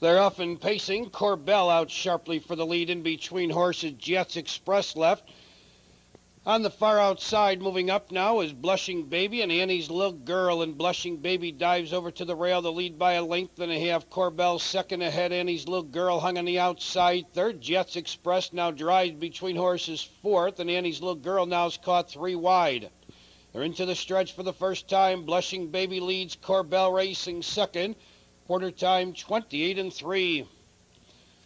They're off and pacing. Corbell out sharply for the lead in between horses. Jets Express left. On the far outside, moving up now, is Blushing Baby and Annie's Little Girl. And Blushing Baby dives over to the rail, the lead by a length and a half. Corbell second ahead. Annie's Little Girl hung on the outside. Third, Jets Express now drives between horses fourth. And Annie's Little Girl now is caught three wide. They're into the stretch for the first time. Blushing Baby leads. Corbell racing second. Quarter time 28 and 3.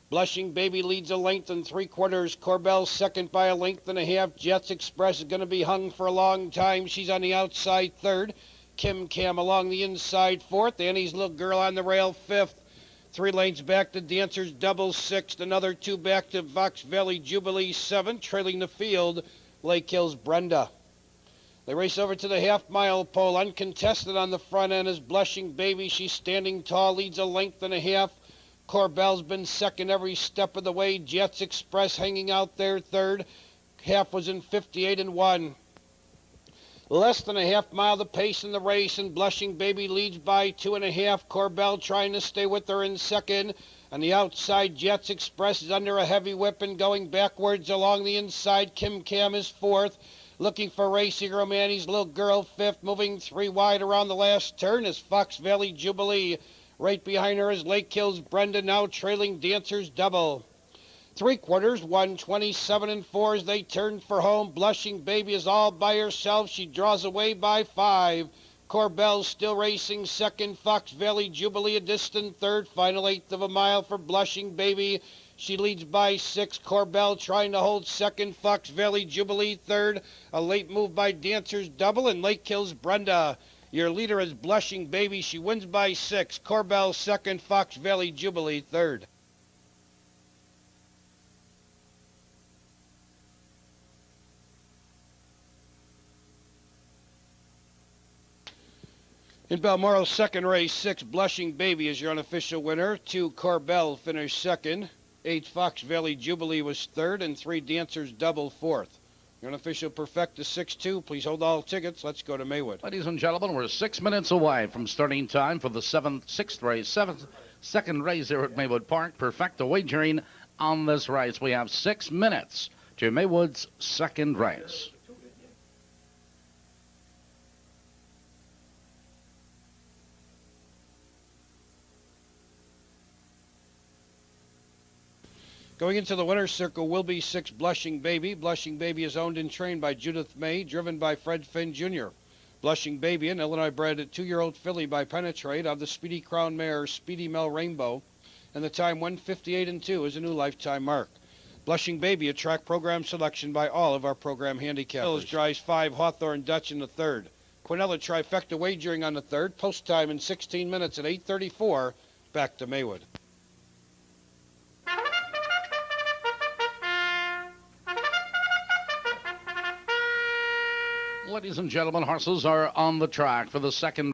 Blushing Baby leads a length and three quarters. Corbell second by a length and a half. Jets Express is going to be hung for a long time. She's on the outside third. Kim Cam along the inside fourth. Annie's little girl on the rail fifth. Three lanes back to Dancers double sixth. Another two back to Fox Valley Jubilee seventh. Trailing the field, Lake Hills Brenda. They race over to the half mile pole. Uncontested on the front end is Blushing Baby. She's standing tall, leads a length and a half. Corbell's been second every step of the way. Jets Express hanging out there third. Half was in 58 and 1. Less than a half mile the pace in the race, and Blushing Baby leads by two and a half. Corbell trying to stay with her in second. On the outside, Jets Express is under a heavy whip and going backwards along the inside. Kim Cam is fourth. Looking for Racing Romani's little girl fifth, moving three wide around the last turn is Fox Valley Jubilee. Right behind her is Lake Hills Brenda, now trailing Dancers double. Three quarters, 127 and four as they turn for home. Blushing Baby is all by herself. She draws away by five. Corbell still racing second. Fox Valley Jubilee a distant third. Final eighth of a mile for Blushing Baby. She leads by six. Corbell trying to hold second. Fox Valley Jubilee third. A late move by Dancers double and Lake Hills Brenda. Your leader is Blushing Baby. She wins by six. Corbell second. Fox Valley Jubilee third. In Balmoral's second race, six Blushing Baby is your unofficial winner. Two Corbell finished second. Eight Fox Valley Jubilee was third, and three Dancers double fourth. Your unofficial Perfecta 6-2. Please hold all tickets. Let's go to Maywood. Ladies and gentlemen, we're six minutes away from starting time for the seventh, sixth race, seventh, second race here at Maywood Park. Perfecta wagering on this race. We have six minutes to Maywood's second race. Going into the winner's circle will be six Blushing Baby. Blushing Baby is owned and trained by Judith May, driven by Fred Finn Jr. Blushing Baby, an Illinois bred two-year-old filly by Penetrate of the Speedy Crown mare Speedy Mel Rainbow, and the time 158 and 2 is a new lifetime mark. Blushing Baby, a track program selection by all of our program handicappers. Hills drives five Hawthorne Dutch in the third. Quinella trifecta wagering on the third. Post time in 16 minutes at 8:34. Back to Maywood. Ladies and gentlemen, horses are on the track for the second